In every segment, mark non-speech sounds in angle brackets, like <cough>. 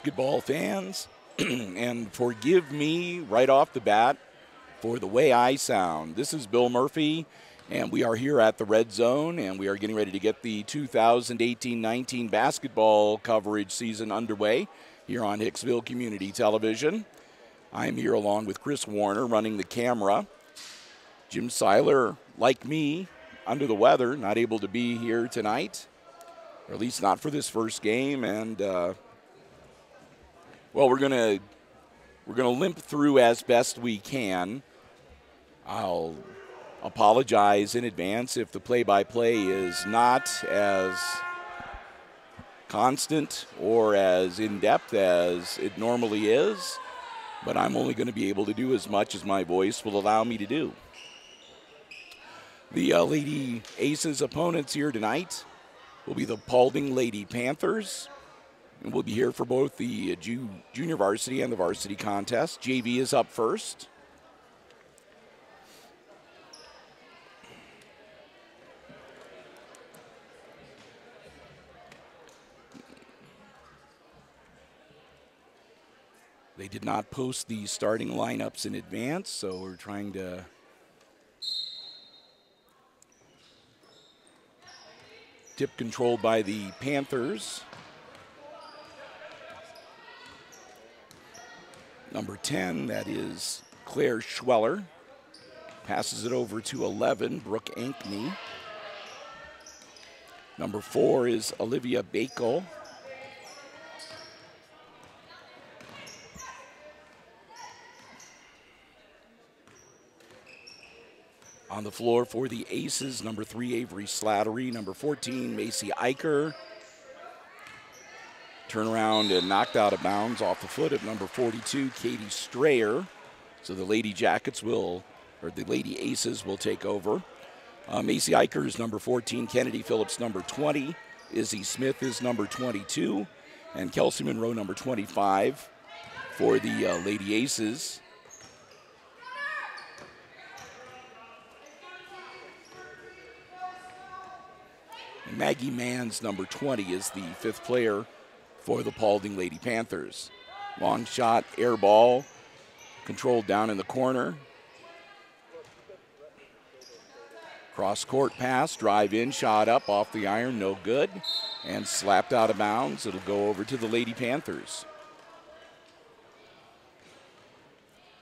basketball fans, <clears throat> and forgive me right off the bat for the way I sound. This is Bill Murphy, and we are here at the Red Zone, and we are getting ready to get the 2018 19 basketball coverage season underway here on Hicksville Community Television. I'm here along with Chris Warner running the camera. Jim Seiler, like me, under the weather, not able to be here tonight, or at least not for this first game. And uh, well, we're gonna we're gonna limp through as best we can. I'll apologize in advance if the play-by-play is not as constant or as in-depth as it normally is, but I'm only going to be able to do as much as my voice will allow me to do. The uh, Lady Aces opponents here tonight will be the Paulding Lady Panthers. And we'll be here for both the ju- junior varsity and the varsity contest. JV is up first. They did not post the starting lineups in advance, so we're trying to tip controlled by the Panthers. Number 10, that is Claire Schweller. Passes it over to 11, Brooke Ankney. Number four is Olivia Bakel. On the floor for the Aces, number three, Avery Slattery. Number 14, Macy Eicher. Turnaround and knocked out of bounds off the foot of number 42, Katie Strayer. So the Lady Jackets will, or the Lady Aces will take over. Uh, Macy Eicher is number 14, Kennedy Phillips number 20, Izzy Smith is number 22, and Kelsey Monroe number 25 for the uh, Lady Aces. Maggie Mann's number 20 is the fifth player for the Paulding Lady Panthers. Long shot, air ball, controlled down in the corner. Cross court pass, drive in, shot up off the iron, no good. And slapped out of bounds. It'll go over to the Lady Panthers.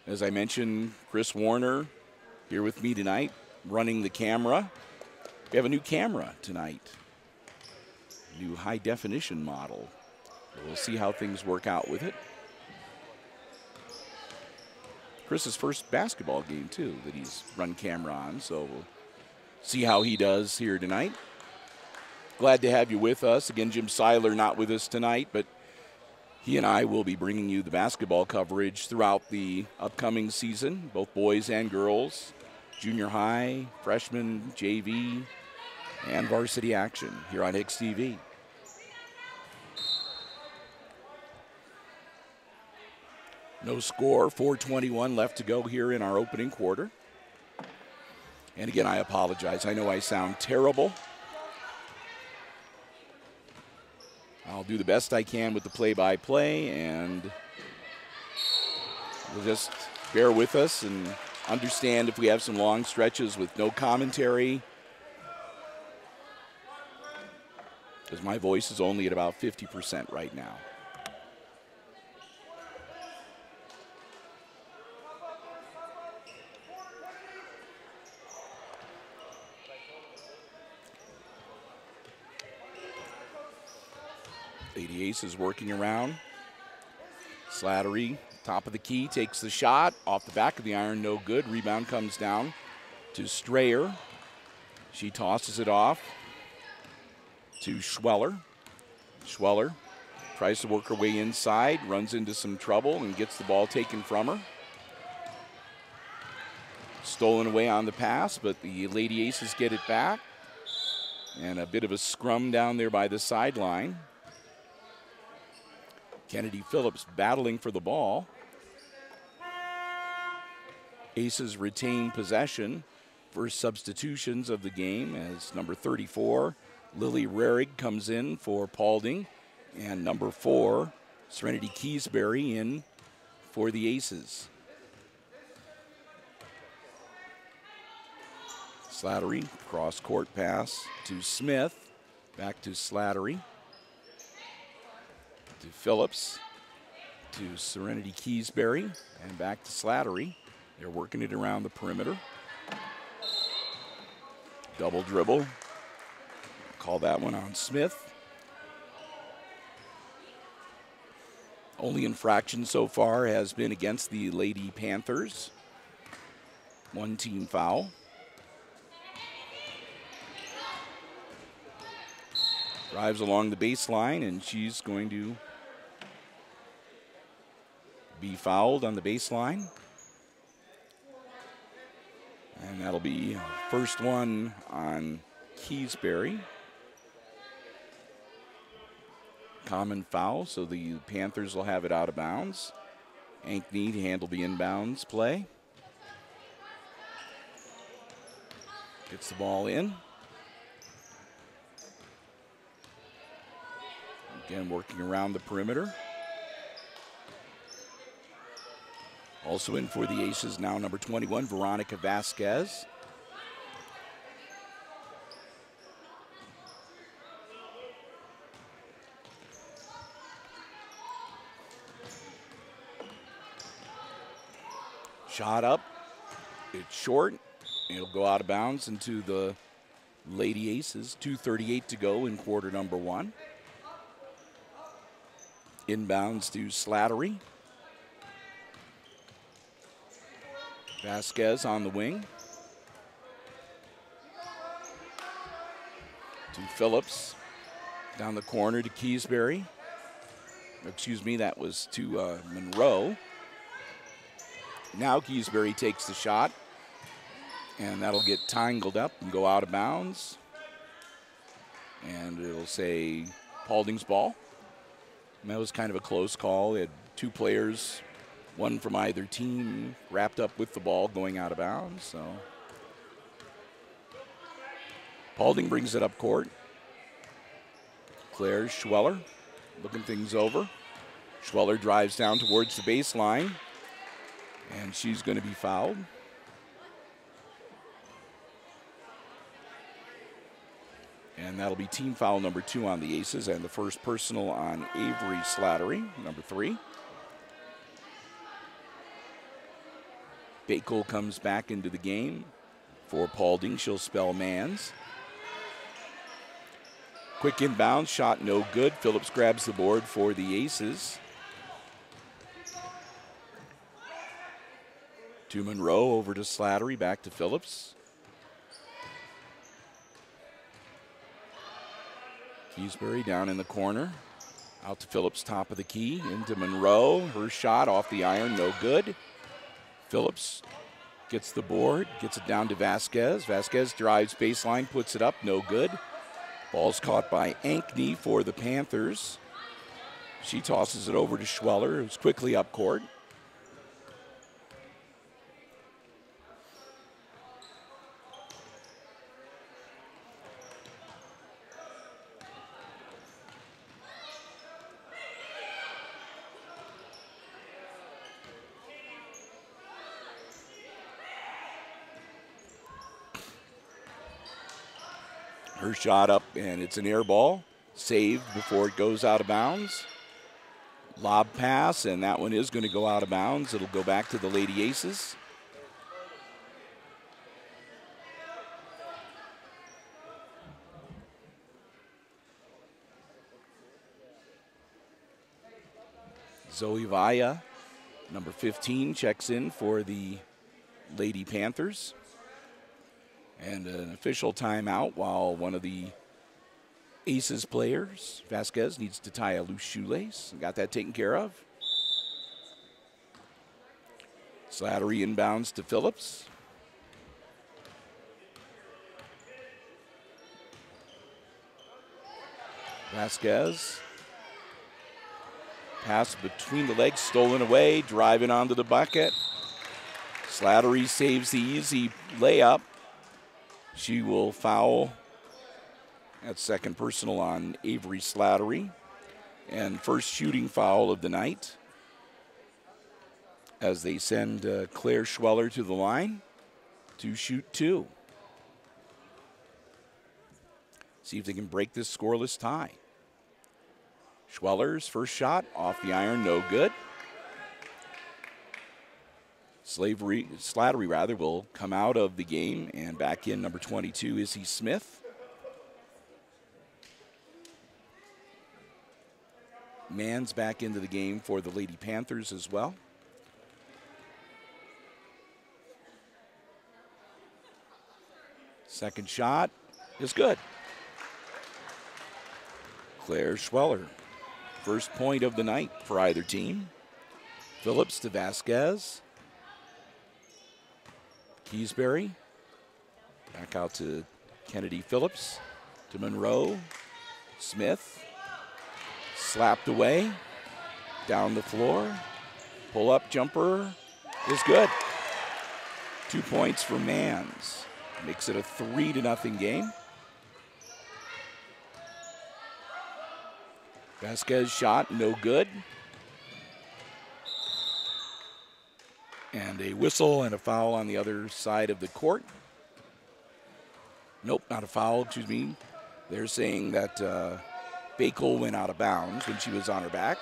As I mentioned, Chris Warner here with me tonight, running the camera. We have a new camera tonight, new high definition model. We'll see how things work out with it. Chris's first basketball game, too, that he's run camera on, so we'll see how he does here tonight. Glad to have you with us. Again, Jim Seiler not with us tonight, but he and I will be bringing you the basketball coverage throughout the upcoming season, both boys and girls, junior high, freshman, JV, and varsity action here on HIX-TV. No score, 421 left to go here in our opening quarter. And again, I apologize. I know I sound terrible. I'll do the best I can with the play by play, and we'll just bear with us and understand if we have some long stretches with no commentary. Because my voice is only at about 50% right now. Lady Ace is working around. Slattery, top of the key, takes the shot off the back of the iron, no good. Rebound comes down to Strayer. She tosses it off to Schweller. Schweller tries to work her way inside, runs into some trouble, and gets the ball taken from her. Stolen away on the pass, but the Lady Aces get it back. And a bit of a scrum down there by the sideline. Kennedy Phillips battling for the ball. Aces retain possession. First substitutions of the game as number 34, Lily Rarig, comes in for Paulding. And number four, Serenity Keysbury in for the Aces. Slattery, cross court pass to Smith. Back to Slattery. To Phillips. To Serenity Keysbury. And back to Slattery. They're working it around the perimeter. Double dribble. Call that one on Smith. Only infraction so far has been against the Lady Panthers. One team foul. Drives along the baseline, and she's going to be fouled on the baseline. And that'll be first one on Keysbury. Common foul, so the Panthers will have it out of bounds. Ankney to handle the inbounds play. Gets the ball in. Again, working around the perimeter. Also in for the Aces now, number 21, Veronica Vasquez. Shot up. It's short. It'll go out of bounds into the Lady Aces. 2.38 to go in quarter number one. Inbounds to Slattery. Vasquez on the wing. To Phillips. Down the corner to Keysbury. Excuse me, that was to uh, Monroe. Now Keysbury takes the shot, and that'll get tangled up and go out of bounds. And it'll say Paulding's ball. And that was kind of a close call. They had two players, one from either team, wrapped up with the ball going out of bounds. So Paulding brings it up court. Claire Schweller looking things over. Schweller drives down towards the baseline, and she's going to be fouled. And that'll be team foul number two on the Aces and the first personal on Avery Slattery, number three. Bako comes back into the game for Paulding. She'll spell Mans. Quick inbound, shot no good. Phillips grabs the board for the Aces. To Monroe, over to Slattery, back to Phillips. Keysbury down in the corner. Out to Phillips, top of the key. Into Monroe. Her shot off the iron, no good. Phillips gets the board, gets it down to Vasquez. Vasquez drives baseline, puts it up, no good. Ball's caught by Ankney for the Panthers. She tosses it over to Schweller, who's quickly up court. Shot up, and it's an air ball. Saved before it goes out of bounds. Lob pass, and that one is going to go out of bounds. It'll go back to the Lady Aces. Zoe Vaya, number 15, checks in for the Lady Panthers. And an official timeout while one of the Aces players, Vasquez, needs to tie a loose shoelace. Got that taken care of. Slattery inbounds to Phillips. Vasquez. Pass between the legs, stolen away, driving onto the bucket. Slattery saves the easy layup. She will foul at second personal on Avery Slattery. And first shooting foul of the night as they send uh, Claire Schweller to the line to shoot two. See if they can break this scoreless tie. Schweller's first shot off the iron, no good. Slavery, Slattery rather, will come out of the game and back in number 22 Izzy Smith. Mann's back into the game for the Lady Panthers as well. Second shot is good. Claire Schweller, first point of the night for either team. Phillips to Vasquez. Keysbury. Back out to Kennedy Phillips. To Monroe. Smith. Slapped away. Down the floor. Pull up jumper is good. Two points for Mans. Makes it a three to nothing game. Vasquez shot, no good. And a whistle and a foul on the other side of the court. Nope, not a foul, excuse me. They're saying that uh, Bakel went out of bounds when she was on her back.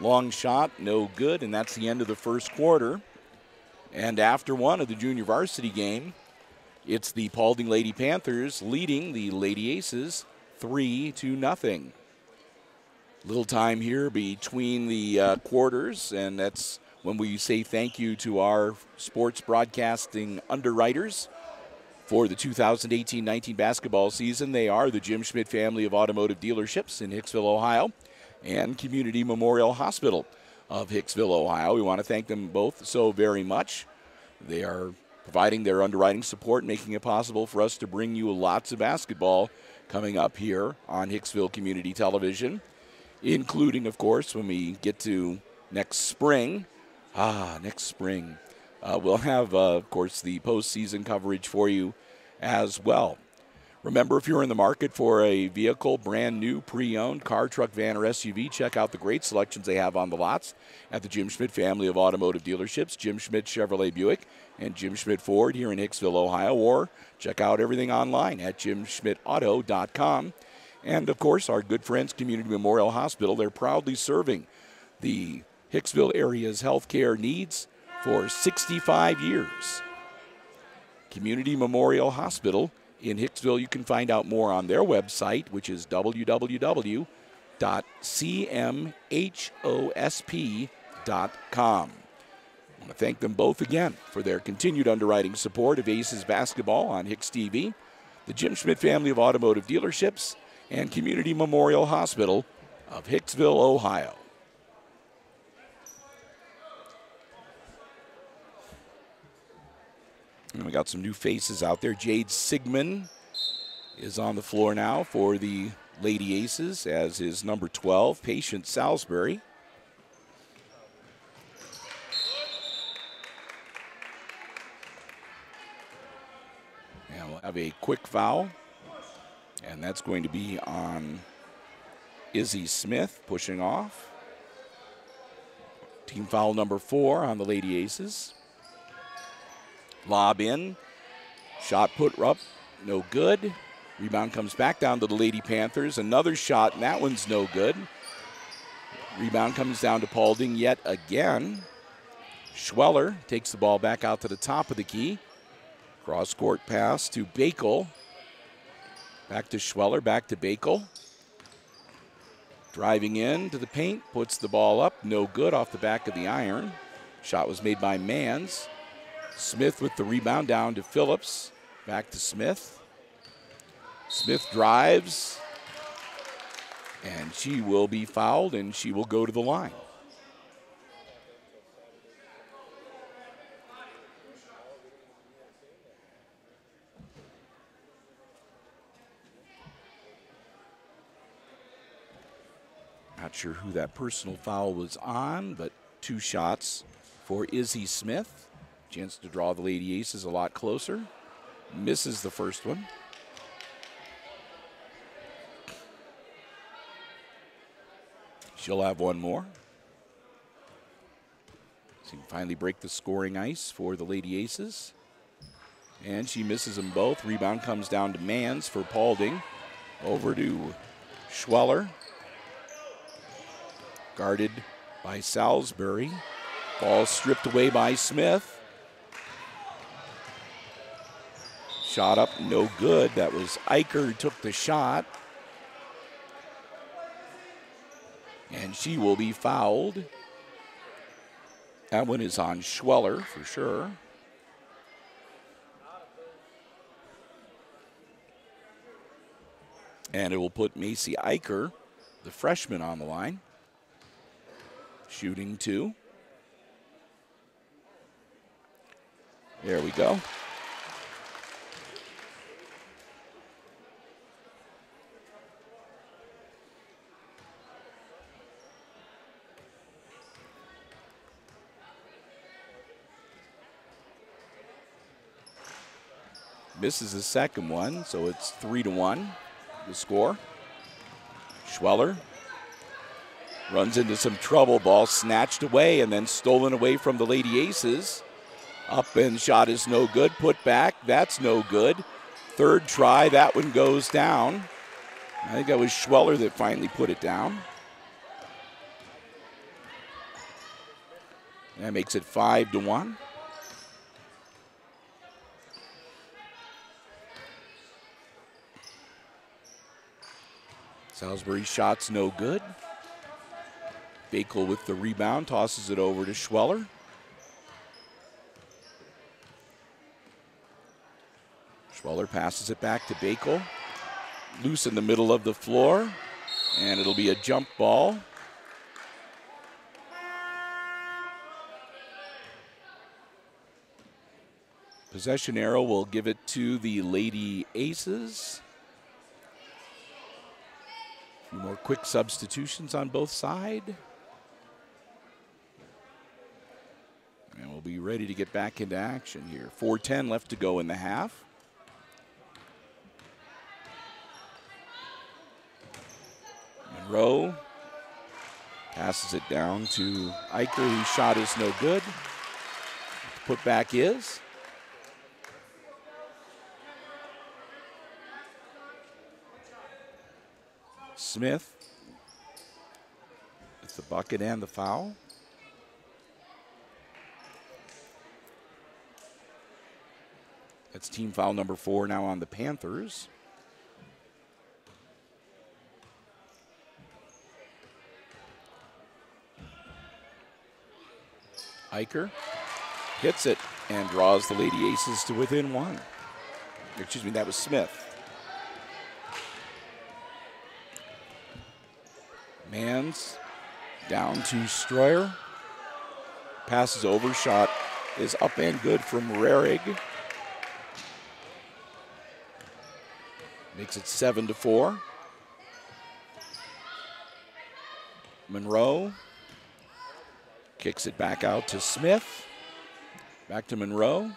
Long shot, no good, and that's the end of the first quarter. And after one of the junior varsity game, it's the Paulding Lady Panthers leading the Lady Aces 3 to nothing. Little time here between the uh, quarters, and that's when we say thank you to our sports broadcasting underwriters for the 2018 19 basketball season. They are the Jim Schmidt family of automotive dealerships in Hicksville, Ohio and Community Memorial Hospital of Hicksville, Ohio. We want to thank them both so very much. They are providing their underwriting support, making it possible for us to bring you lots of basketball coming up here on Hicksville Community Television, including, of course, when we get to next spring. Ah, next spring. Uh, we'll have, uh, of course, the postseason coverage for you as well. Remember, if you're in the market for a vehicle, brand new, pre owned car, truck, van, or SUV, check out the great selections they have on the lots at the Jim Schmidt family of automotive dealerships, Jim Schmidt Chevrolet Buick and Jim Schmidt Ford here in Hicksville, Ohio, or check out everything online at jimschmidtauto.com. And of course, our good friends, Community Memorial Hospital, they're proudly serving the Hicksville area's healthcare needs for 65 years. Community Memorial Hospital in Hicksville. You can find out more on their website, which is www.cmhosp.com. I want to thank them both again for their continued underwriting support of Aces basketball on HIX-TV, the Jim Schmidt family of automotive dealerships, and Community Memorial Hospital of Hicksville, Ohio. And we got some new faces out there. Jade Sigmund is on the floor now for the Lady Aces, as is number 12, Patient Salisbury. And we'll have a quick foul, and that's going to be on Izzy Smith pushing off. Team foul number four on the Lady Aces. Lob in. Shot put up. No good. Rebound comes back down to the Lady Panthers. Another shot, and that one's no good. Rebound comes down to Paulding yet again. Schweller takes the ball back out to the top of the key. Cross court pass to Bakel. Back to Schweller, back to Bakel. Driving in to the paint, puts the ball up, no good off the back of the iron. Shot was made by Mans. Smith with the rebound down to Phillips. Back to Smith. Smith drives, and she will be fouled, and she will go to the line. Not sure who that personal foul was on, but two shots for Izzy Smith. Chance to draw the Lady Aces a lot closer. Misses the first one. She'll have one more. She can finally break the scoring ice for the Lady Aces. And she misses them both. Rebound comes down to Mans for Paulding. Over to Schweller. Guarded by Salisbury. Ball stripped away by Smith. Shot up, no good. That was Eicher took the shot. And she will be fouled. That one is on Schweller for sure. And it will put Macy Eicher, the freshman, on the line. Shooting two. There we go. Misses the second one, so it's three to one. The score. Schweller runs into some trouble. Ball snatched away and then stolen away from the Lady Aces. Up and shot is no good. Put back, that's no good. Third try, that one goes down. I think that was Schweller that finally put it down. That makes it five to one. Salisbury shots no good. Bakel with the rebound tosses it over to Schweller. Schweller passes it back to Bakel. Loose in the middle of the floor. And it'll be a jump ball. Possession arrow will give it to the Lady Aces. Few more quick substitutions on both side. And we'll be ready to get back into action here. 4.10 left to go in the half. Monroe passes it down to Eicher, whose shot is no good. Put back is. Smith with the bucket and the foul. That's team foul number four now on the Panthers. Eicher hits it and draws the Lady Aces to within one. Excuse me, that was Smith. Mans down to Stroyer. Passes over, shot is up and good from Rarig. Makes it seven to four. Monroe kicks it back out to Smith. Back to Monroe.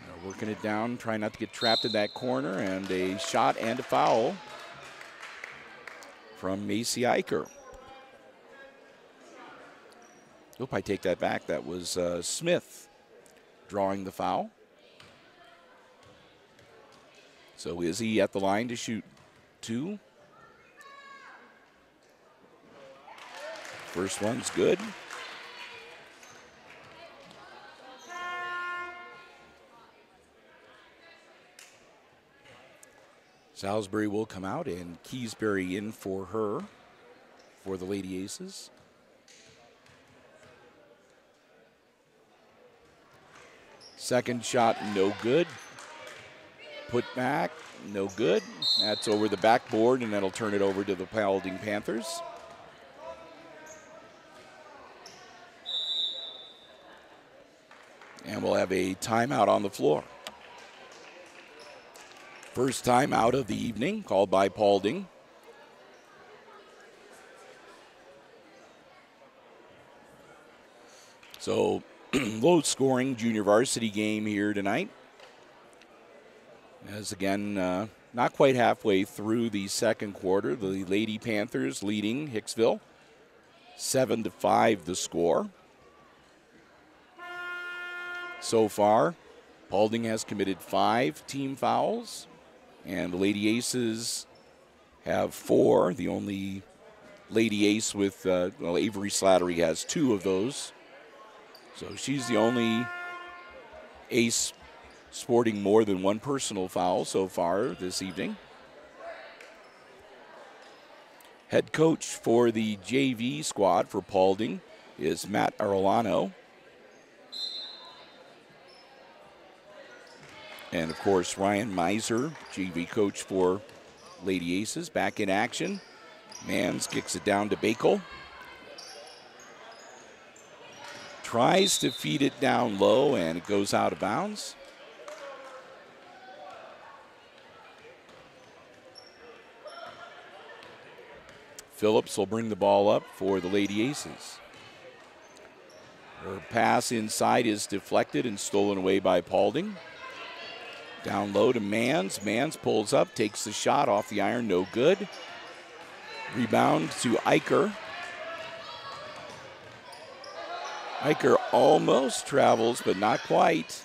They're working it down, trying not to get trapped in that corner, and a shot and a foul from Macy Eicher. Hope I take that back. That was uh, Smith drawing the foul. So Izzy at the line to shoot two? First one's good. Salisbury will come out and Keysbury in for her for the Lady Aces. Second shot, no good. Put back, no good. That's over the backboard, and that'll turn it over to the Paulding Panthers. And we'll have a timeout on the floor. First time out of the evening, called by Paulding. So, <clears throat> low scoring junior varsity game here tonight. As again, uh, not quite halfway through the second quarter, the Lady Panthers leading Hicksville. Seven to five the score. So far, Paulding has committed five team fouls, and the Lady Aces have four. The only Lady Ace with, uh, well, Avery Slattery has two of those. So she's the only ace sporting more than one personal foul so far this evening. Head coach for the JV squad for Paulding is Matt Arolano. And of course, Ryan Meiser, JV coach for Lady Aces, back in action. Mans kicks it down to Bakel. Tries to feed it down low, and it goes out of bounds. Phillips will bring the ball up for the Lady Aces. Her pass inside is deflected and stolen away by Paulding. Down low to Mans. Mans pulls up, takes the shot off the iron, no good. Rebound to Eicher. Eicher almost travels, but not quite.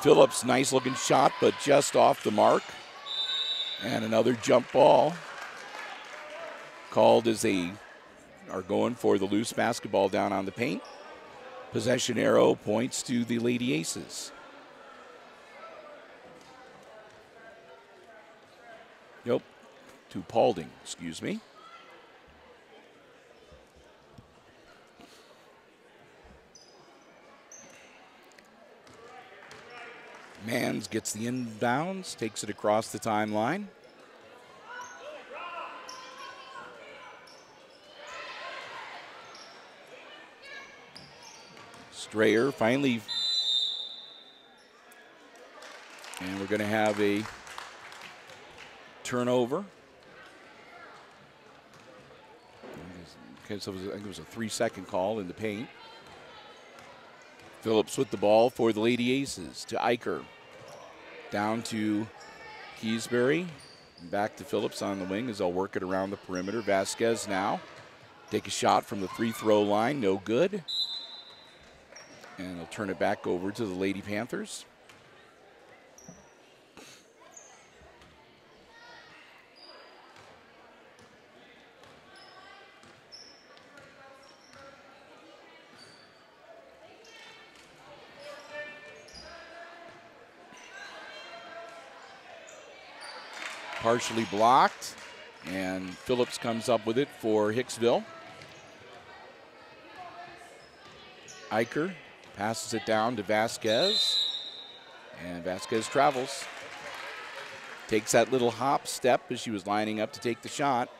Phillips, nice looking shot, but just off the mark. And another jump ball. Called as they are going for the loose basketball down on the paint. Possession arrow points to the Lady Aces. Nope, to Paulding, excuse me. Mans gets the inbounds, takes it across the timeline. Strayer finally. And we're going to have a turnover. Okay, so was, I think it was a three second call in the paint. Phillips with the ball for the Lady Aces to Eicher. Down to Keysbury. Back to Phillips on the wing as they'll work it around the perimeter. Vasquez now. Take a shot from the free throw line. No good. And they'll turn it back over to the Lady Panthers. partially blocked. And Phillips comes up with it for Hicksville. Eicher passes it down to Vasquez. And Vasquez travels. Takes that little hop step as she was lining up to take the shot.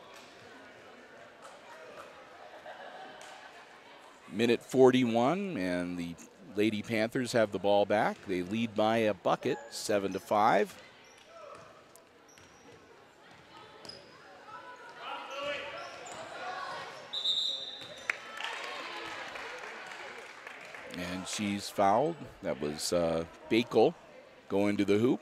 Minute 41, and the Lady Panthers have the ball back. They lead by a bucket, 7 to 5. He's fouled. That was uh, Bakel going to the hoop.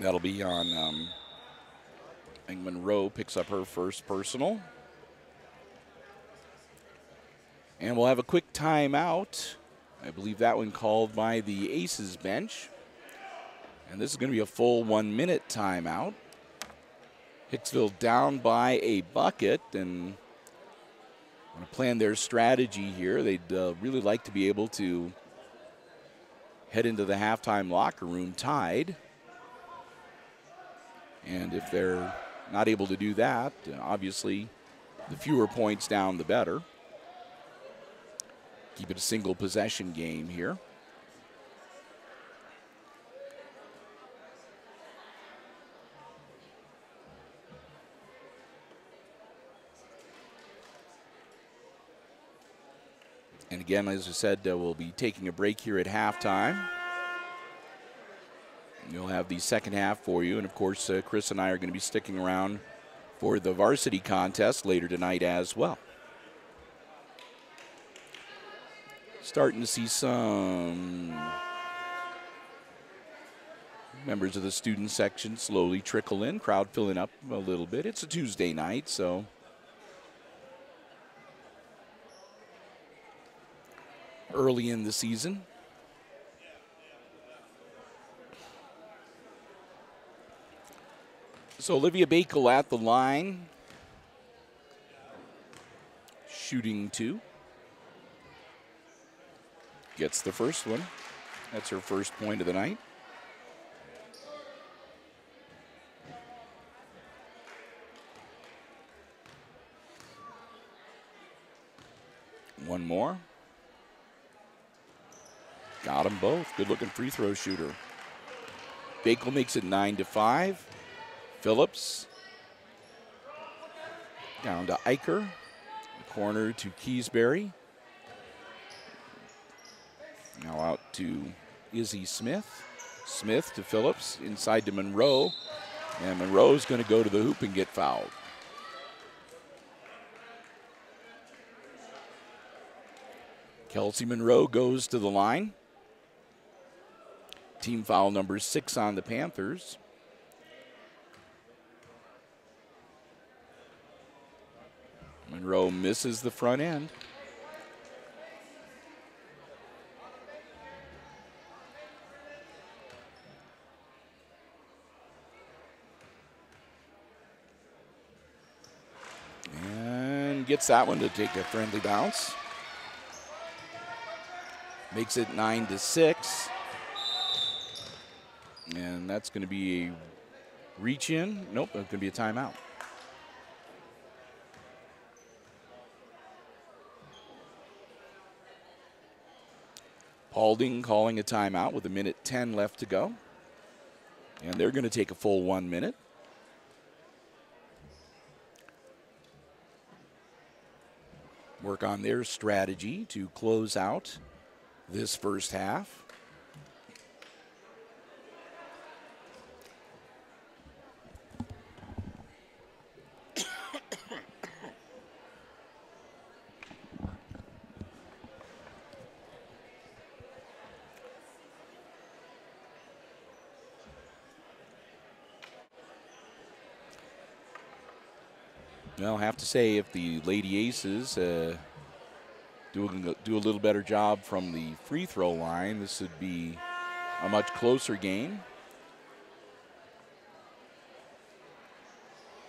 That'll be on um, Monroe picks up her first personal. And we'll have a quick timeout. I believe that one called by the Aces bench. And this is going to be a full one minute timeout. Hicksville down by a bucket and plan their strategy here. They'd uh, really like to be able to head into the halftime locker room tied. And if they're not able to do that, obviously the fewer points down, the better. Keep it a single possession game here. Again, as I said, uh, we'll be taking a break here at halftime. You'll have the second half for you. And of course, uh, Chris and I are going to be sticking around for the varsity contest later tonight as well. Starting to see some members of the student section slowly trickle in, crowd filling up a little bit. It's a Tuesday night, so early in the season. So Olivia Bakel at the line, shooting two. Gets the first one. That's her first point of the night. One more. Got them both. Good looking free throw shooter. Bakel makes it nine to five. Phillips down to Eicher. Corner to Keysbury. Now out to Izzy Smith. Smith to Phillips. Inside to Monroe. And Monroe's going to go to the hoop and get fouled. Kelsey Monroe goes to the line. Team foul number six on the Panthers. Monroe misses the front end. And gets that one to take a friendly bounce. Makes it nine to six. And that's going to be a reach in. Nope, it's going to be a timeout. Paulding calling a timeout with a minute 10 left to go. And they're going to take a full one minute. Work on their strategy to close out this first half. To say, if the Lady Aces uh, do, do a little better job from the free throw line, this would be a much closer game.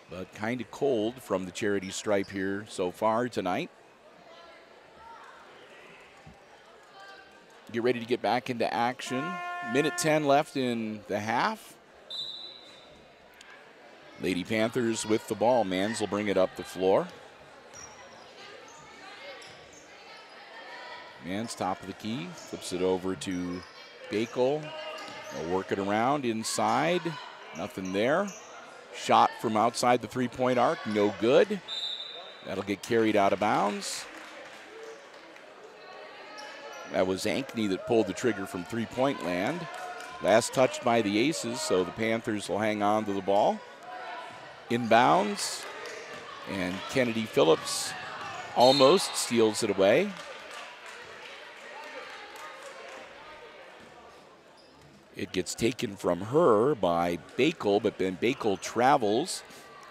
But kind of cold from the charity stripe here so far tonight. Get ready to get back into action. Minute 10 left in the half. Lady Panthers with the ball. Mans will bring it up the floor. Mans top of the key, flips it over to Bakel. They'll work it around inside. Nothing there. Shot from outside the three point arc, no good. That'll get carried out of bounds. That was Ankney that pulled the trigger from three point land. Last touched by the Aces, so the Panthers will hang on to the ball inbounds, and Kennedy Phillips almost steals it away. It gets taken from her by Bakel, but then Bakel travels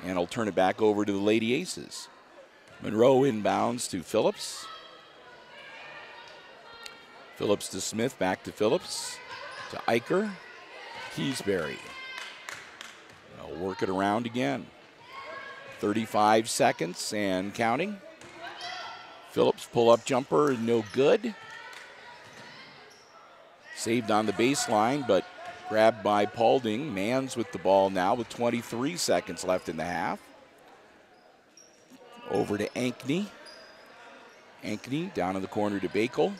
and I'll turn it back over to the Lady Aces. Monroe inbounds to Phillips. Phillips to Smith, back to Phillips, to Eicher, Keysbury work it around again. 35 seconds and counting. Phillips pull up jumper, no good. Saved on the baseline, but grabbed by Paulding. Mans with the ball now with 23 seconds left in the half. Over to Ankney. Ankney down in the corner to Bakel.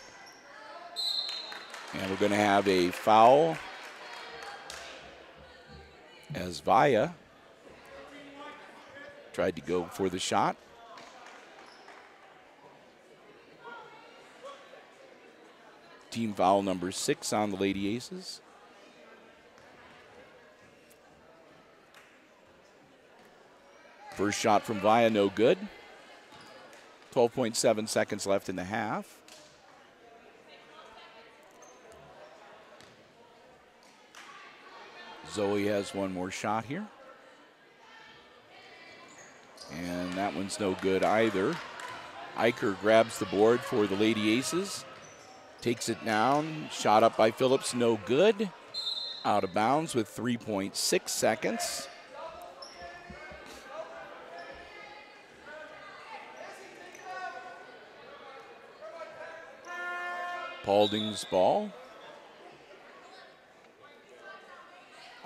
And we're going to have a foul as Vaya tried to go for the shot. Team foul number six on the Lady Aces. First shot from Via, no good. 12.7 seconds left in the half. Zoe has one more shot here. And that one's no good either. Eicher grabs the board for the Lady Aces. Takes it down. Shot up by Phillips, no good. Out of bounds with 3.6 seconds. Paulding's ball.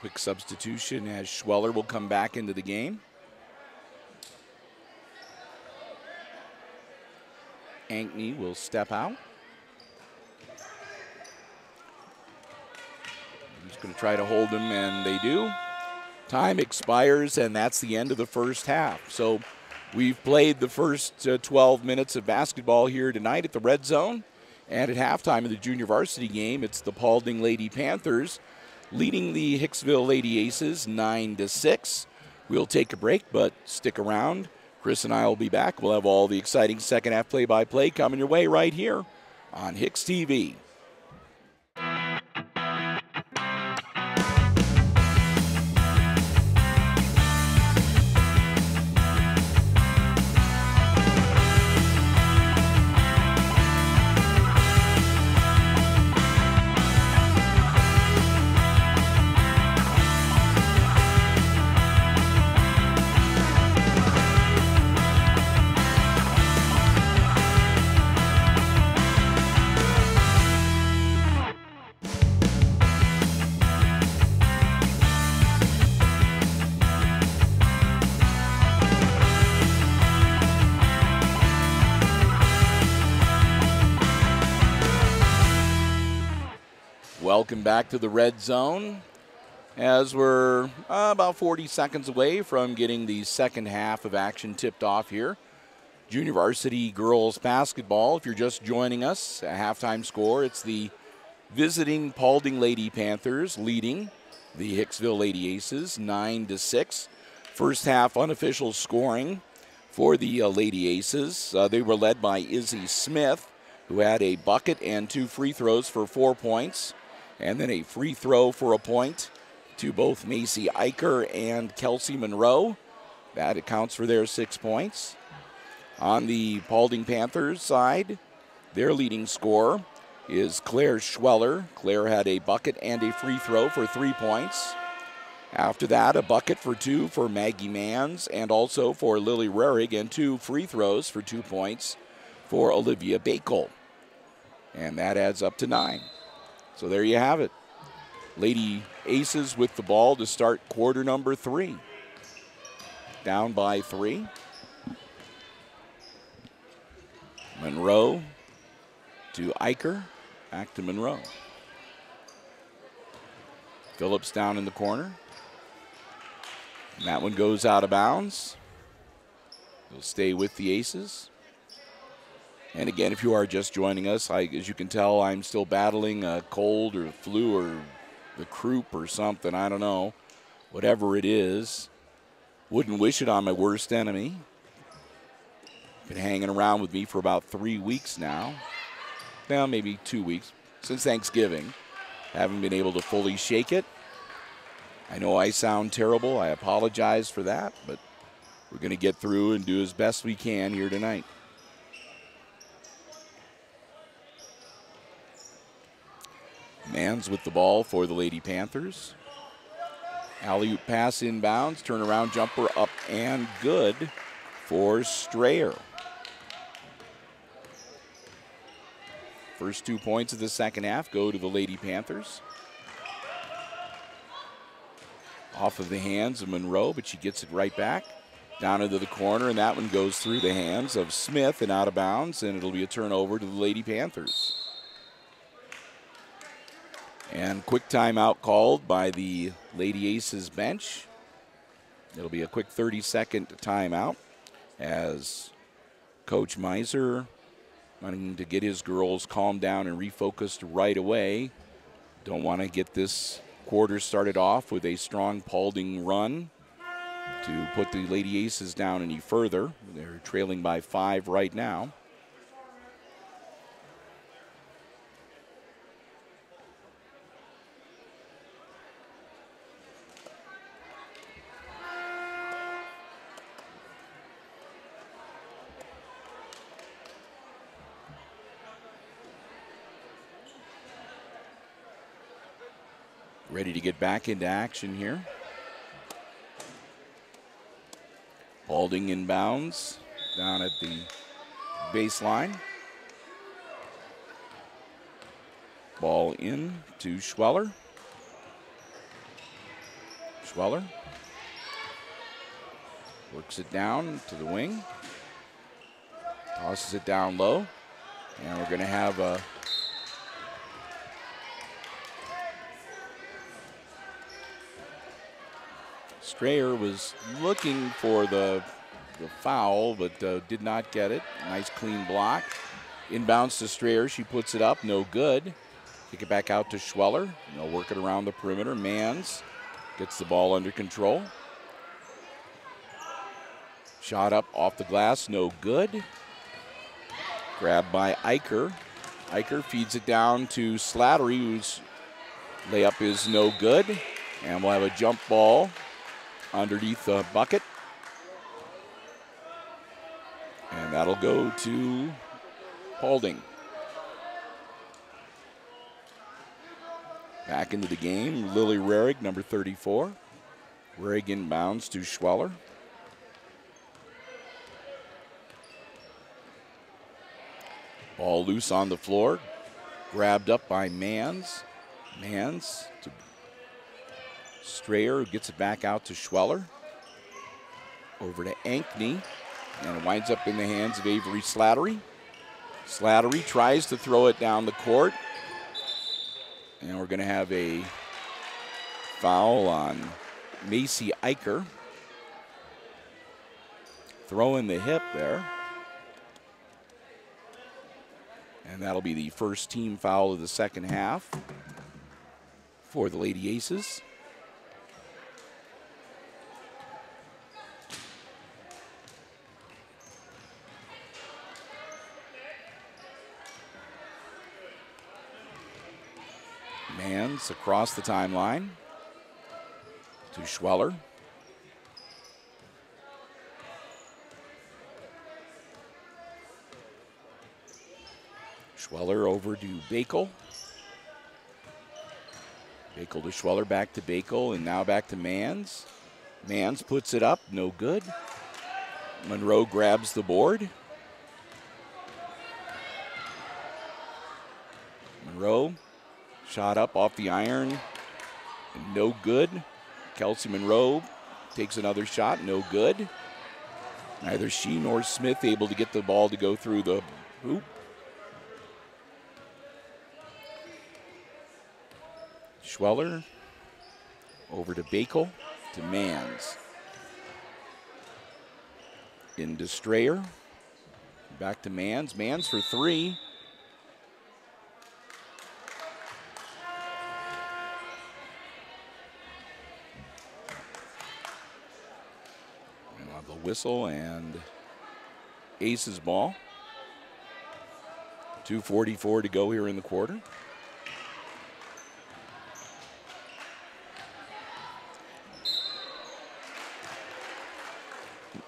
Quick substitution as Schweller will come back into the game. Ankney will step out. He's going to try to hold him, and they do. Time expires, and that's the end of the first half. So we've played the first uh, 12 minutes of basketball here tonight at the Red Zone. And at halftime of the junior varsity game, it's the Paulding Lady Panthers leading the Hicksville Lady Aces 9 to 6. We'll take a break, but stick around. Chris and I will be back. We'll have all the exciting second half play by play coming your way right here on HIX-TV. Welcome back to the red zone as we're uh, about 40 seconds away from getting the second half of action tipped off here. Junior varsity girls basketball. If you're just joining us, a halftime score, it's the visiting Paulding Lady Panthers leading the Hicksville Lady Aces 9 to 6. First half unofficial scoring for the uh, Lady Aces. Uh, they were led by Izzy Smith, who had a bucket and two free throws for four points. And then a free throw for a point to both Macy Eicher and Kelsey Monroe. That accounts for their six points. On the Paulding Panthers side, their leading scorer is Claire Schweller. Claire had a bucket and a free throw for three points. After that, a bucket for two for Maggie Mans and also for Lily Rarig, and two free throws for two points for Olivia Bakel. And that adds up to nine. So there you have it. Lady Aces with the ball to start quarter number three. Down by three. Monroe to Eicher. Back to Monroe. Phillips down in the corner. And that one goes out of bounds. He'll stay with the Aces. And again, if you are just joining us, I, as you can tell, I'm still battling a cold or flu or the croup or something. I don't know. Whatever it is, wouldn't wish it on my worst enemy. Been hanging around with me for about three weeks now. Now, maybe two weeks since Thanksgiving. Haven't been able to fully shake it. I know I sound terrible. I apologize for that, but we're going to get through and do as best we can here tonight. Mans with the ball for the Lady Panthers. Alley oop pass inbounds, turnaround jumper up and good for Strayer. First two points of the second half go to the Lady Panthers. Off of the hands of Monroe, but she gets it right back. Down into the corner, and that one goes through the hands of Smith and out of bounds, and it'll be a turnover to the Lady Panthers. And quick timeout called by the Lady Aces bench. It'll be a quick 30 second timeout as Coach Miser wanting to get his girls calmed down and refocused right away. Don't want to get this quarter started off with a strong Paulding run. to put the Lady Aces down any further. They're trailing by five right now. Ready to get back into action here. Paulding inbounds down at the baseline. Ball in to Schweller. Schweller works it down to the wing, tosses it down low, and we're going to have a Strayer was looking for the, the foul, but uh, did not get it. Nice clean block. Inbounds to Strayer. She puts it up. No good. Kick it back out to Schweller. They'll work it around the perimeter. Mans gets the ball under control. Shot up off the glass. No good. Grabbed by Eicher. Eicher feeds it down to Slattery, whose layup is no good. And we'll have a jump ball underneath the bucket. And that'll go to Paulding. Back into the game, Lily Rarig, number 34. Rarig inbounds to Schweller. Ball loose on the floor, grabbed up by Mans. Mans to Strayer gets it back out to Schweller. Over to Ankney. And it winds up in the hands of Avery Slattery. Slattery tries to throw it down the court. And we're going to have a foul on Macy Eicher. Throwing the hip there. And that'll be the first team foul of the second half for the Lady Aces. Across the timeline to Schweller. Schweller over to Bakel. Bakel to Schweller, back to Bakel, and now back to Mans. Mans puts it up, no good. Monroe grabs the board. Monroe Shot up off the iron. No good. Kelsey Monroe takes another shot. No good. Neither she nor Smith able to get the ball to go through the hoop. Schweller over to Bakel to Mans. Into Strayer. Back to Mans. Mans for three. Whistle and Aces ball. 2.44 to go here in the quarter.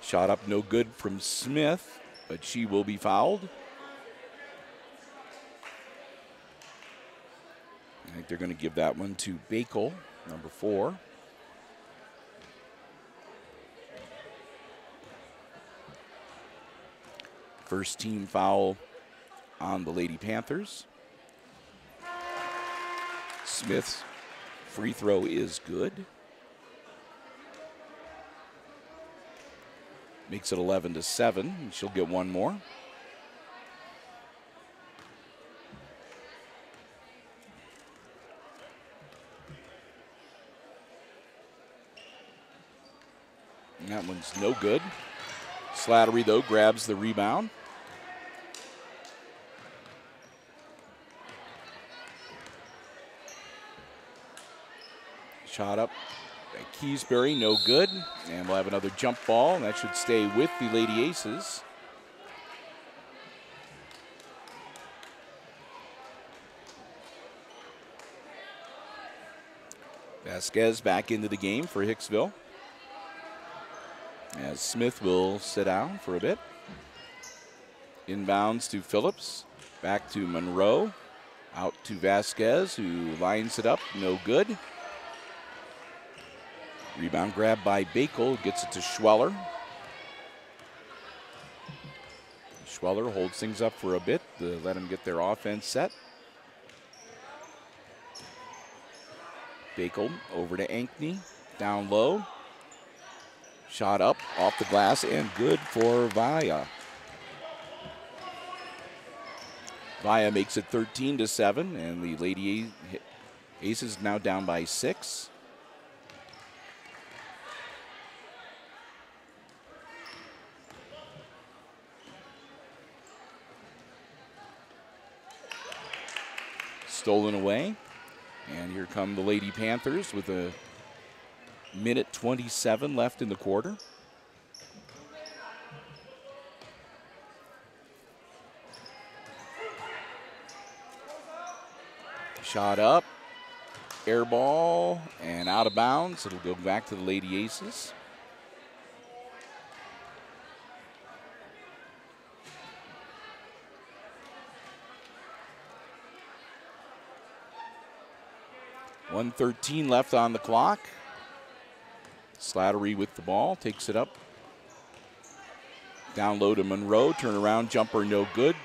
Shot up no good from Smith, but she will be fouled. I think they're going to give that one to Bakel, number four. First team foul on the Lady Panthers. Smith's free throw is good. Makes it 11 to 7. She'll get one more. And that one's no good. Slattery, though, grabs the rebound. Shot up, Keysbury, no good. And we'll have another jump ball, and that should stay with the Lady Aces. Vasquez back into the game for Hicksville. As Smith will sit down for a bit. Inbounds to Phillips. Back to Monroe. Out to Vasquez, who lines it up. No good. Rebound grab by Bakel. Gets it to Schweller. Schweller holds things up for a bit to let him get their offense set. Bakel over to Ankney. Down low. Shot up off the glass and good for Vaya. Vaya makes it 13 to 7, and the Lady Aces now down by six. Stolen away. And here come the Lady Panthers with a minute 27 left in the quarter. Shot up, air ball, and out of bounds. It'll go back to the Lady Aces. One thirteen left on the clock. Slattery with the ball, takes it up. Down low to Monroe, turnaround jumper no good.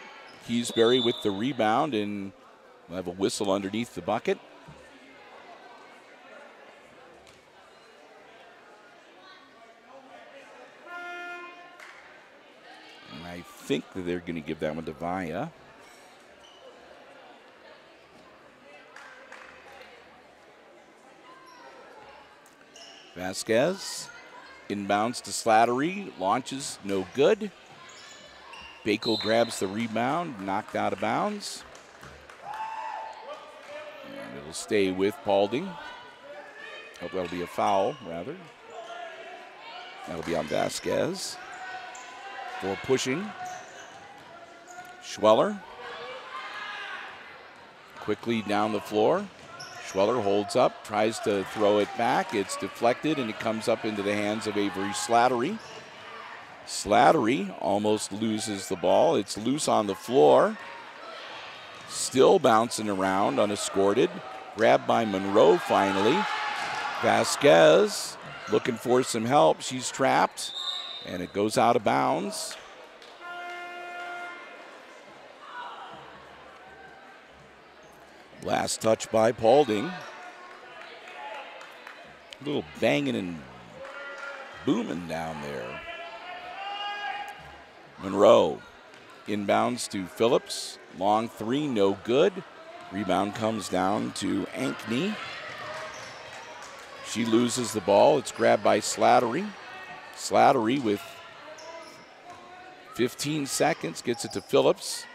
Keysbury with the rebound, and we'll have a whistle underneath the bucket. And I think that they're going to give that one to Vaya. Vasquez inbounds to Slattery, launches no good. Bakel grabs the rebound, knocked out of bounds. And it'll stay with Paulding. Hope that'll be a foul, rather. That'll be on Vasquez for pushing. Schweller quickly down the floor. Schweller holds up, tries to throw it back. It's deflected and it comes up into the hands of Avery Slattery. Slattery almost loses the ball. It's loose on the floor. Still bouncing around unescorted. Grabbed by Monroe finally. Vasquez looking for some help. She's trapped and it goes out of bounds. Last touch by Paulding. A little banging and booming down there. Monroe inbounds to Phillips. Long three, no good. Rebound comes down to Ankney. She loses the ball. It's grabbed by Slattery. Slattery with 15 seconds gets it to Phillips.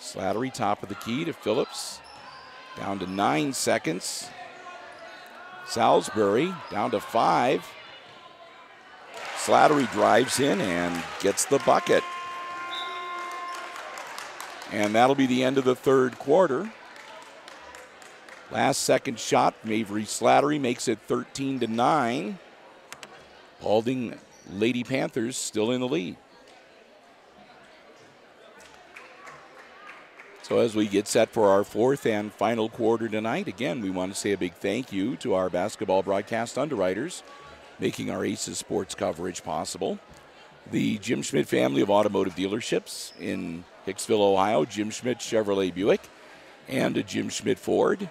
Slattery top of the key to Phillips. Down to nine seconds. Salisbury down to five. Slattery drives in and gets the bucket. And that'll be the end of the third quarter. Last second shot from Avery Slattery makes it 13 to 9. Paulding Lady Panthers still in the lead. So as we get set for our fourth and final quarter tonight, again, we want to say a big thank you to our basketball broadcast underwriters making our Aces sports coverage possible. The Jim Schmidt family of automotive dealerships in Hicksville, Ohio, Jim Schmidt Chevrolet Buick, and a Jim Schmidt Ford.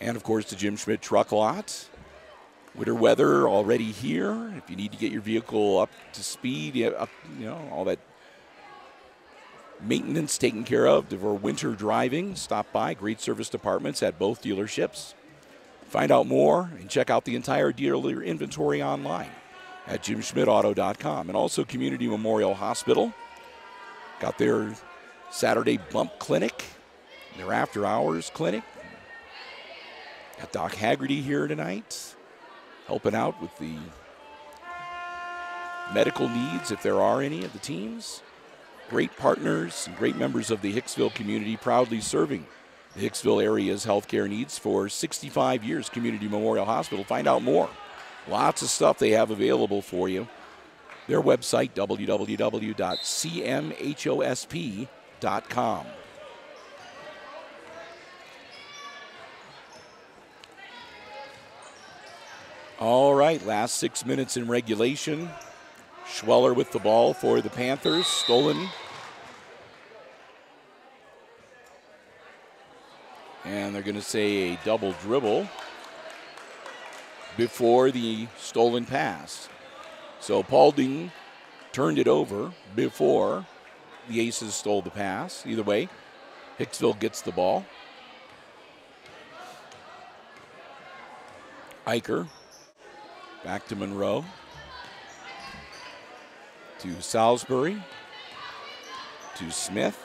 And of course, the Jim Schmidt truck lot. Winter weather already here. If you need to get your vehicle up to speed, up, you know, all that maintenance taken care of for winter driving. Stop by. Great service departments at both dealerships. Find out more and check out the entire dealer inventory online at jimschmidtauto.com. And also Community Memorial Hospital. Got their Saturday bump clinic, their after hours clinic. Got Doc Haggerty here tonight, helping out with the medical needs if there are any of the teams. Great partners and great members of the Hicksville community proudly serving the Hicksville area's healthcare needs for 65 years. Community Memorial Hospital. Find out more. Lots of stuff they have available for you. Their website, www.cmhosp.com. All right, last six minutes in regulation. Schweller with the ball for the Panthers. Stolen. And they're going to say a double dribble before the stolen pass. So Paulding turned it over before the Aces stole the pass. Either way, Hicksville gets the ball. Eicher back to Monroe to Salisbury to Smith.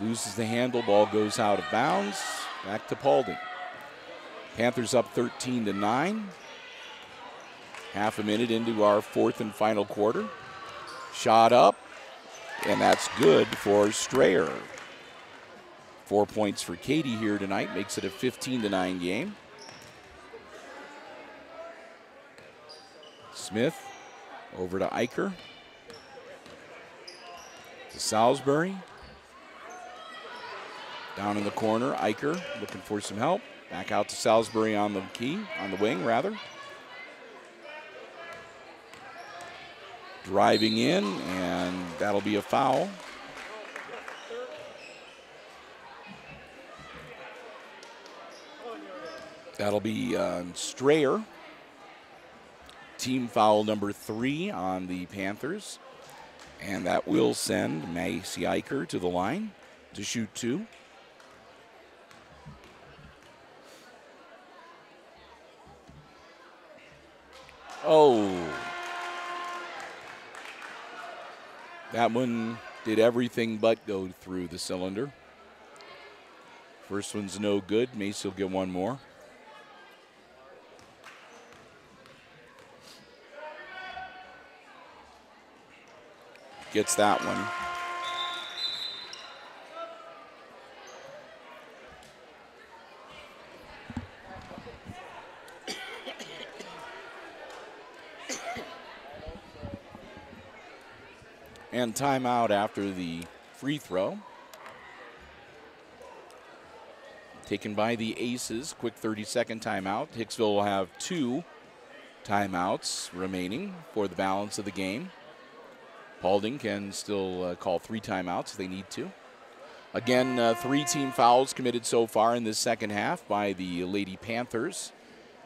Loses the handle, ball goes out of bounds. Back to Paulding. Panthers up 13 to 9. Half a minute into our fourth and final quarter. Shot up, and that's good for Strayer. Four points for Katie here tonight makes it a 15 to 9 game. Smith over to Eicher. To Salisbury. Down in the corner, Eicher looking for some help. Back out to Salisbury on the key, on the wing, rather. Driving in, and that'll be a foul. That'll be uh, Strayer. Team foul number three on the Panthers. And that will send Macy Eicher to the line to shoot two. Oh. That one did everything but go through the cylinder. First one's no good. Macy will get one more. Gets that one. and timeout after the free throw. Taken by the Aces. Quick 30 second timeout. Hicksville will have two timeouts remaining for the balance of the game. Paulding can still uh, call three timeouts if they need to. Again, uh, three team fouls committed so far in this second half by the Lady Panthers,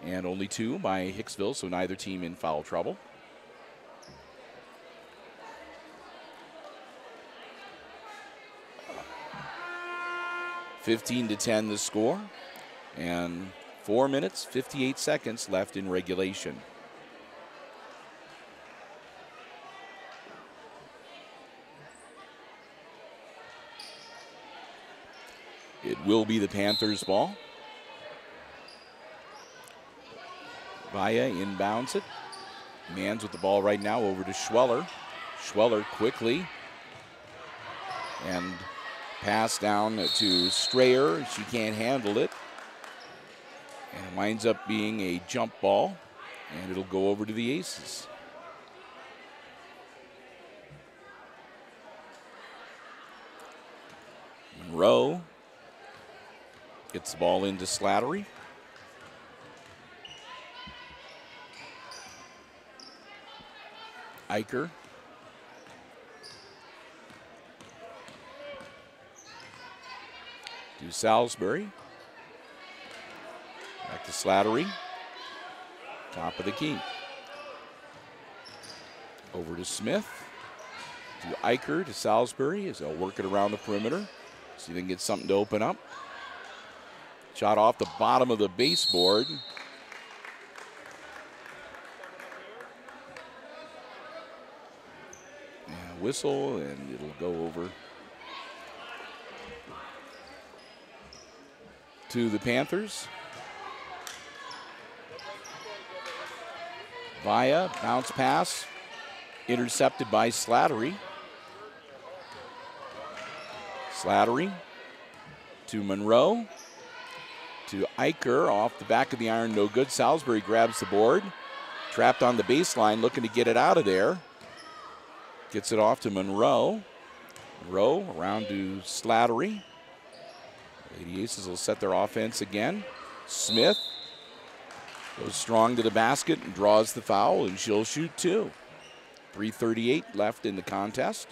and only two by Hicksville, so neither team in foul trouble. 15 to 10 the score. And four minutes, 58 seconds left in regulation. It will be the Panthers' ball. Vaya inbounds it. Mans with the ball right now over to Schweller. Schweller quickly and Pass down to Strayer. She can't handle it. And it winds up being a jump ball, and it'll go over to the Aces. Monroe gets the ball into Slattery. Eicher to Salisbury. Back to Slattery. Top of the key. Over to Smith. To Eicher to Salisbury as they'll work it around the perimeter. See if they can get something to open up. Shot off the bottom of the baseboard. Whistle, and it'll go over to the Panthers. Via, bounce pass, intercepted by Slattery. Slattery to Monroe. To Eicher off the back of the iron, no good. Salisbury grabs the board. Trapped on the baseline, looking to get it out of there. Gets it off to Monroe. Monroe around to Slattery. Lady Aces will set their offense again. Smith goes strong to the basket and draws the foul, and she'll shoot two. 3.38 left in the contest.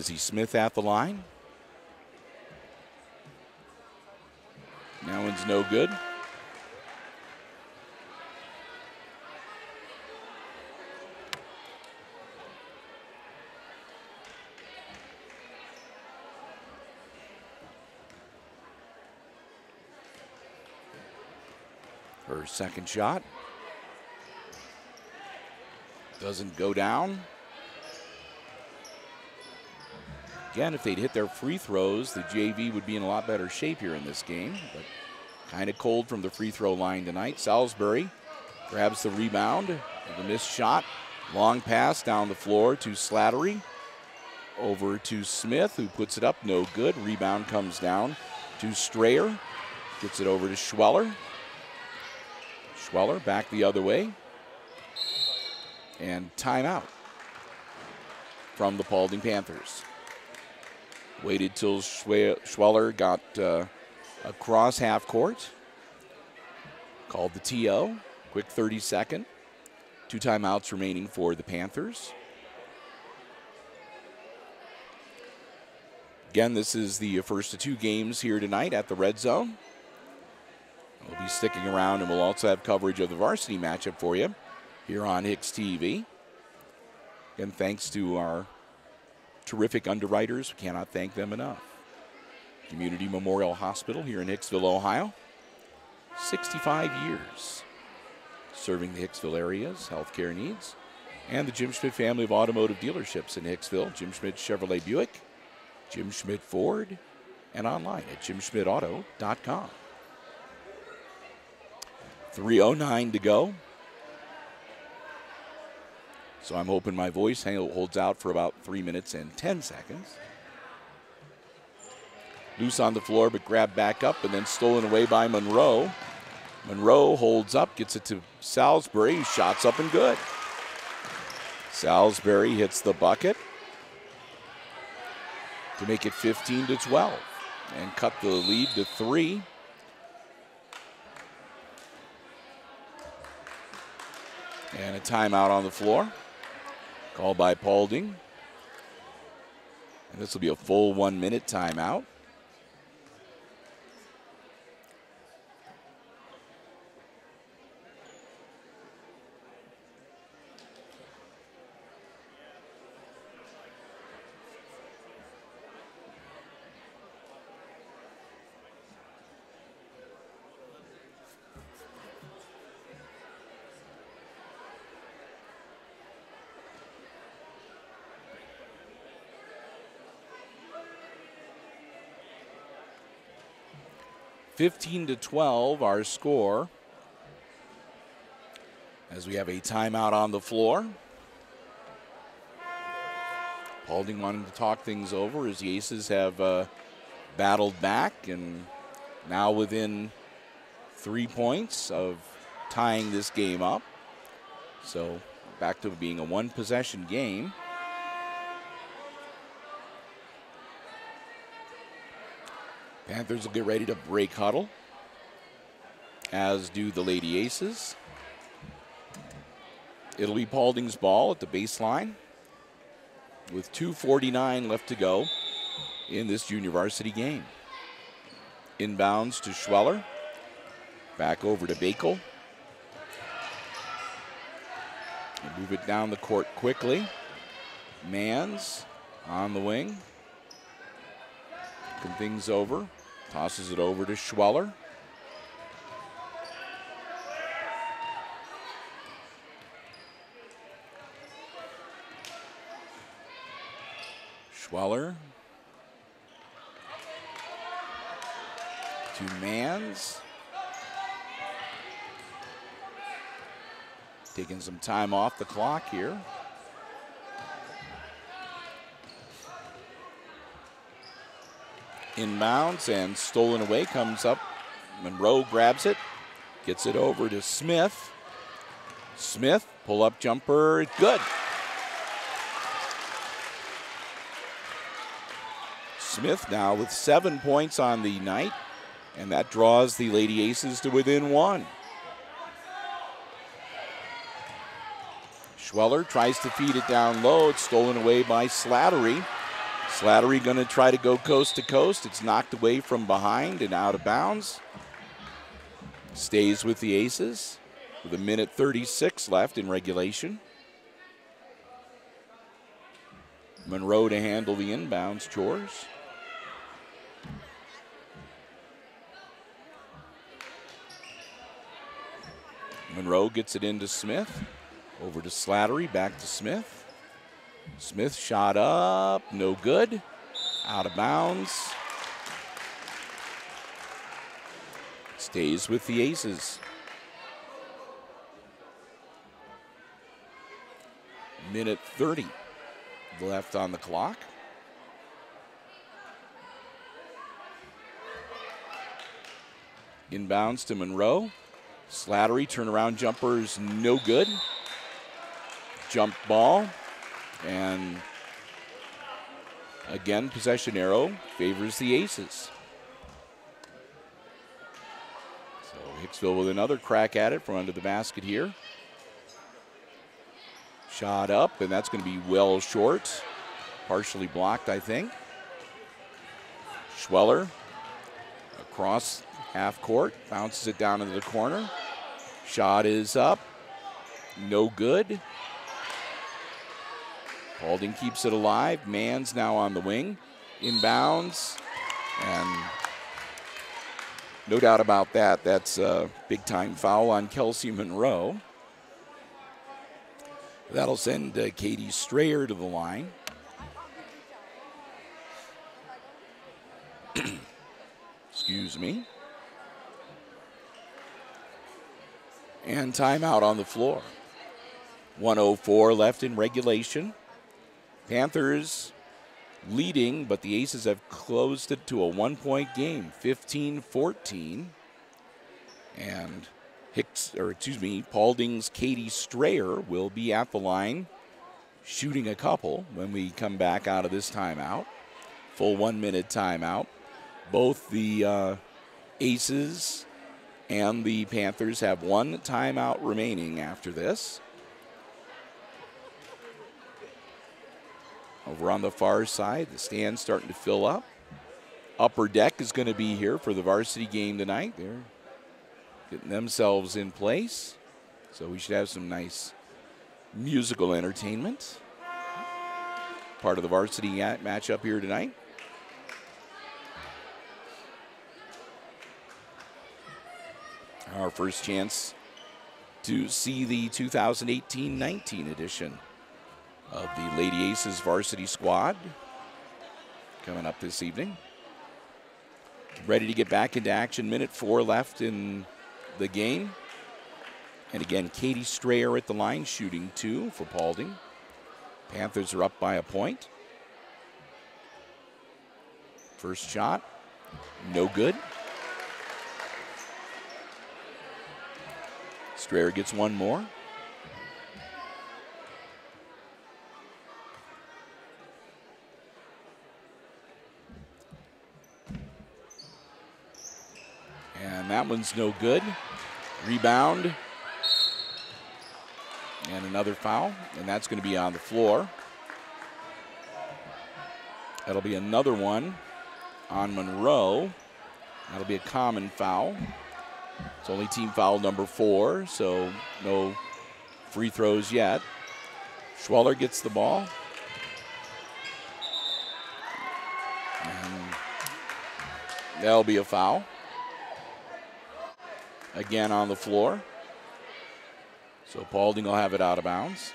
Izzy Smith at the line. That one's no good. Her second shot doesn't go down. Again, if they'd hit their free throws, the JV would be in a lot better shape here in this game. But kind of cold from the free throw line tonight. Salisbury grabs the rebound. The missed shot. Long pass down the floor to Slattery. Over to Smith, who puts it up. No good. Rebound comes down to Strayer. Gets it over to Schweller. Schweller back the other way. And timeout from the Paulding Panthers. Waited till Schweller got uh, across half court. Called the TO. Quick 30 second. Two timeouts remaining for the Panthers. Again, this is the first of two games here tonight at the Red Zone. We'll be sticking around and we'll also have coverage of the varsity matchup for you here on HIX-TV. And thanks to our terrific underwriters. We cannot thank them enough. Community Memorial Hospital here in Hicksville, Ohio. 65 years serving the Hicksville area's healthcare needs. And the Jim Schmidt family of automotive dealerships in Hicksville Jim Schmidt Chevrolet Buick, Jim Schmidt Ford, and online at jimschmidtauto.com. 309 to go. So I'm hoping my voice holds out for about three minutes and 10 seconds. Loose on the floor, but grabbed back up and then stolen away by Monroe. Monroe holds up, gets it to Salisbury. Shots up and good. Salisbury hits the bucket to make it 15 to 12 and cut the lead to three. And a timeout on the floor. Called by Paulding. And this will be a full one minute timeout. 15 to 12, our score. As we have a timeout on the floor. Paulding wanting to talk things over as the Aces have uh, battled back and now within three points of tying this game up. So back to being a one possession game. Panthers will get ready to break huddle, as do the Lady Aces. It'll be Paulding's ball at the baseline with 2.49 left to go in this junior varsity game. Inbounds to Schweller. Back over to Bakel. Move it down the court quickly. Mans on the wing. Looking things over. Tosses it over to Schweller. Schweller to Mans. Taking some time off the clock here. Inbounds and stolen away comes up. Monroe grabs it, gets it over to Smith. Smith, pull up jumper, good. Smith now with seven points on the night, and that draws the Lady Aces to within one. Schweller tries to feed it down low. It's stolen away by Slattery. Slattery going to try to go coast to coast. It's knocked away from behind and out of bounds. Stays with the Aces with a minute 36 left in regulation. Monroe to handle the inbounds chores. Monroe gets it into Smith. Over to Slattery, back to Smith. Smith shot up, no good. Out of bounds. Stays with the Aces. Minute 30 left on the clock. Inbounds to Monroe. Slattery turnaround jumpers no good. Jump ball. And again, possession arrow favors the Aces. So Hicksville with another crack at it from under the basket here. Shot up, and that's going to be well short. Partially blocked, I think. Schweller across half court, bounces it down into the corner. Shot is up, no good. Paulding keeps it alive. Mans now on the wing. Inbounds. And no doubt about that. That's a big time foul on Kelsey Monroe. That'll send uh, Katie Strayer to the line. <clears throat> Excuse me. And timeout on the floor. 104 left in regulation. Panthers leading, but the Aces have closed it to a one point game, 15 14. And Hicks, or excuse me, Paulding's Katie Strayer will be at the line shooting a couple when we come back out of this timeout. Full one minute timeout. Both the uh, Aces and the Panthers have one timeout remaining after this. Over on the far side, the stand's starting to fill up. Upper deck is going to be here for the varsity game tonight. They're getting themselves in place. So we should have some nice musical entertainment. Part of the varsity matchup here tonight. Our first chance to see the 2018 19 edition of the Lady Aces varsity squad coming up this evening. Ready to get back into action. Minute four left in the game. And again, Katie Strayer at the line, shooting two for Paulding. Panthers are up by a point. First shot, no good. Strayer gets one more. And that one's no good. Rebound. And another foul, and that's going to be on the floor. That'll be another one on Monroe. That'll be a common foul. It's only team foul number four, so no free throws yet. Schweller gets the ball. And that'll be a foul again on the floor. So Paulding will have it out of bounds.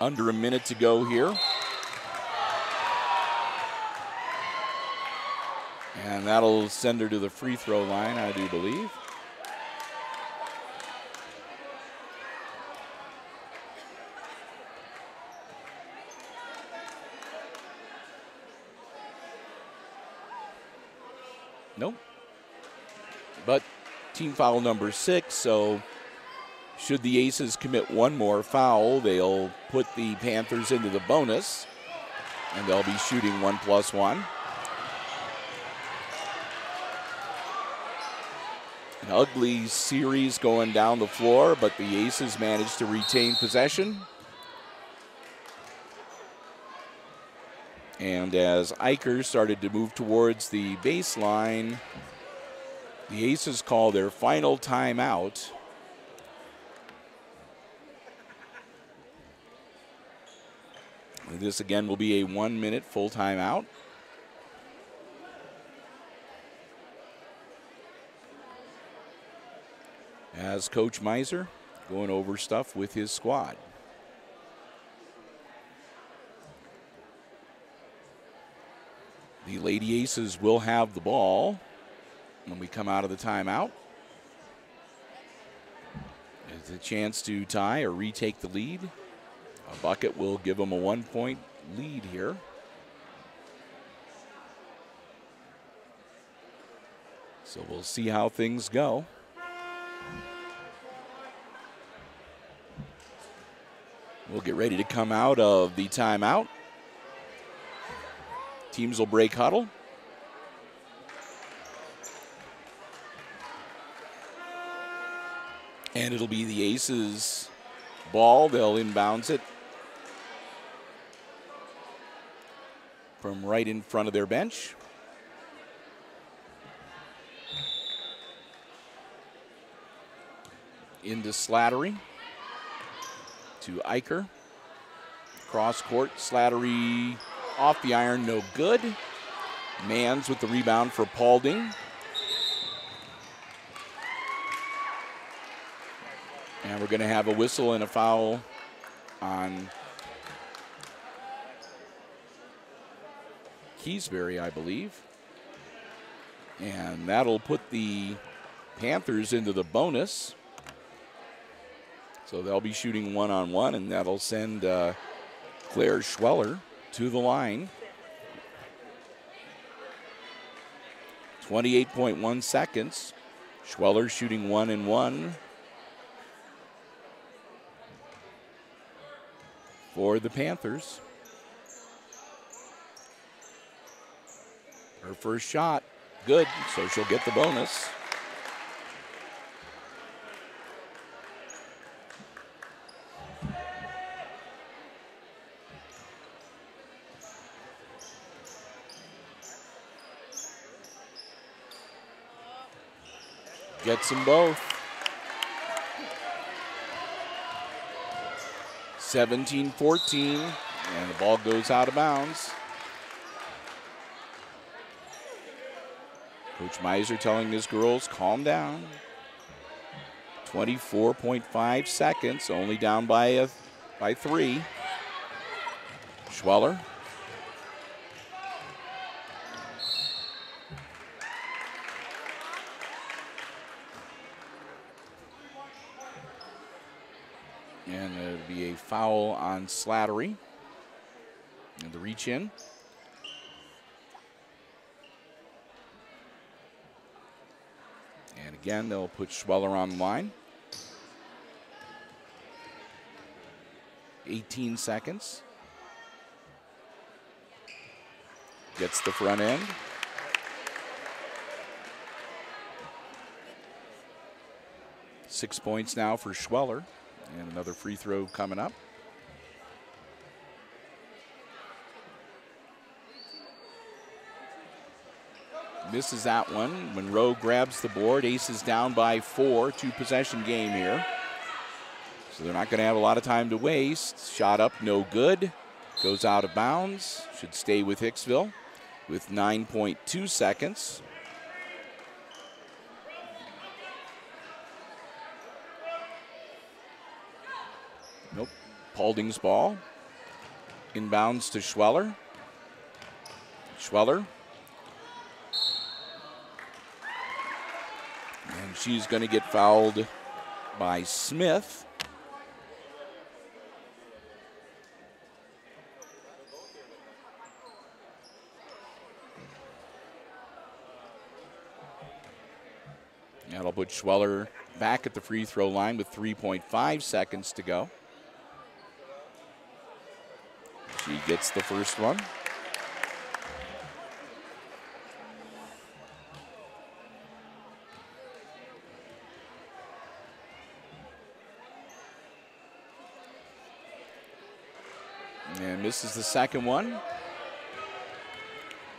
Under a minute to go here. And that'll send her to the free throw line, I do believe. Team foul number six, so should the Aces commit one more foul, they'll put the Panthers into the bonus, and they'll be shooting one plus one. An ugly series going down the floor, but the Aces managed to retain possession. And as Eicher started to move towards the baseline, the Aces call their final timeout. This again will be a one minute full timeout. As Coach Miser going over stuff with his squad. The Lady Aces will have the ball when we come out of the timeout. It's a chance to tie or retake the lead. A bucket will give them a one point lead here. So we'll see how things go. We'll get ready to come out of the timeout. Teams will break huddle. And it'll be the Aces ball. They'll inbounds it from right in front of their bench. Into Slattery to Eicher. Cross court, Slattery off the iron, no good. Mans with the rebound for Paulding. And we're going to have a whistle and a foul on Keysbury, I believe. And that'll put the Panthers into the bonus. So they'll be shooting one on one, and that'll send uh, Claire Schweller to the line. 28.1 seconds. Schweller shooting one and one for the Panthers. Her first shot, good, so she'll get the bonus. Gets them both. 17 14, and the ball goes out of bounds. Coach Meiser telling his girls, calm down. 24.5 seconds, only down by a, by three. Schweller foul on Slattery. And the reach in. And again, they'll put Schweller on the line. 18 seconds. Gets the front end. Six points now for Schweller. And another free throw coming up. Misses that one. Monroe grabs the board. Aces down by four. Two possession game here. So they're not going to have a lot of time to waste. Shot up, no good. Goes out of bounds. Should stay with Hicksville with 9.2 seconds. Paulding's ball. Inbounds to Schweller. Schweller. And she's going to get fouled by Smith. That'll put Schweller back at the free throw line with 3.5 seconds to go. She gets the first one. And misses the second one.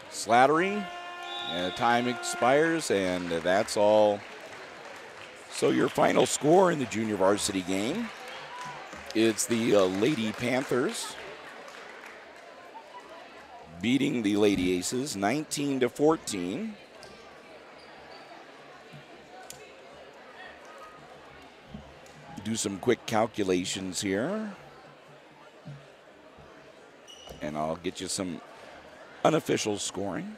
Slattery. And time expires, and that's all. So your final score in the junior varsity game, it's the uh, Lady Panthers beating the Lady Aces 19 to 14. Do some quick calculations here. And I'll get you some unofficial scoring.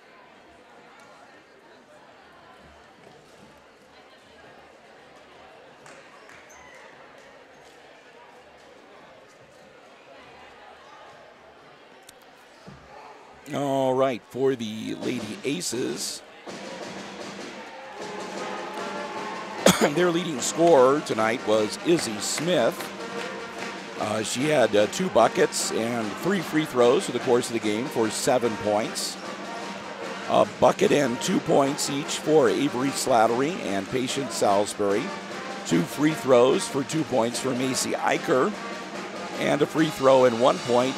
All right, for the Lady Aces, <coughs> their leading scorer tonight was Izzy Smith. Uh, she had uh, two buckets and three free throws for the course of the game for seven points. A bucket and two points each for Avery Slattery and Patience Salisbury. Two free throws for two points for Macy Eicher. And a free throw and one point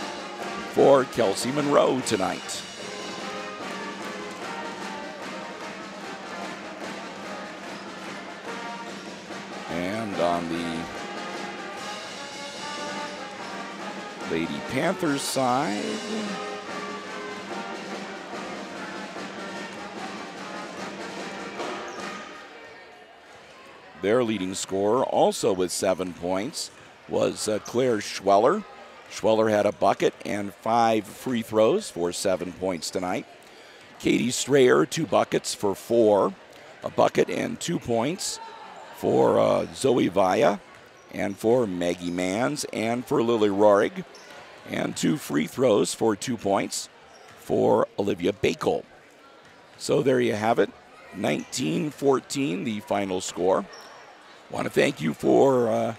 for Kelsey Monroe tonight. And on the Lady Panthers side, their leading scorer, also with seven points, was uh, Claire Schweller. Schweller had a bucket and five free throws for seven points tonight. Katie Strayer, two buckets for four, a bucket and two points for uh, Zoe Vaya and for Maggie Mans and for Lily Rorig, and two free throws for two points for Olivia Bakel. So there you have it 19 14, the final score. Want to thank you for. Uh,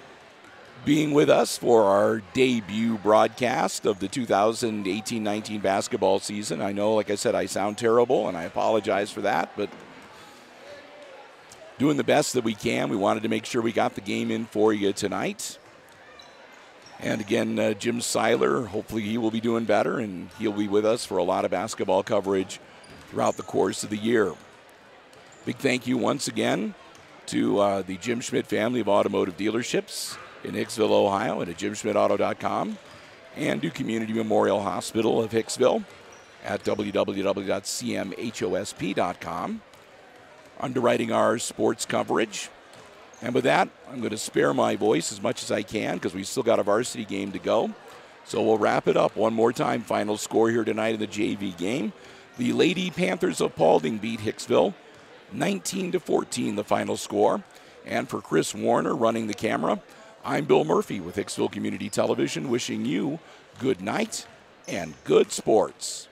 being with us for our debut broadcast of the 2018 19 basketball season. I know, like I said, I sound terrible and I apologize for that, but doing the best that we can. We wanted to make sure we got the game in for you tonight. And again, uh, Jim Seiler, hopefully he will be doing better and he'll be with us for a lot of basketball coverage throughout the course of the year. Big thank you once again to uh, the Jim Schmidt family of automotive dealerships in Hicksville, Ohio, and at jimschmidtauto.com, and to Community Memorial Hospital of Hicksville at www.cmhosp.com. Underwriting our sports coverage. And with that, I'm going to spare my voice as much as I can because we've still got a varsity game to go. So we'll wrap it up one more time. Final score here tonight in the JV game. The Lady Panthers of Paulding beat Hicksville 19 to 14, the final score. And for Chris Warner running the camera, I'm Bill Murphy with Hicksville Community Television, wishing you good night and good sports.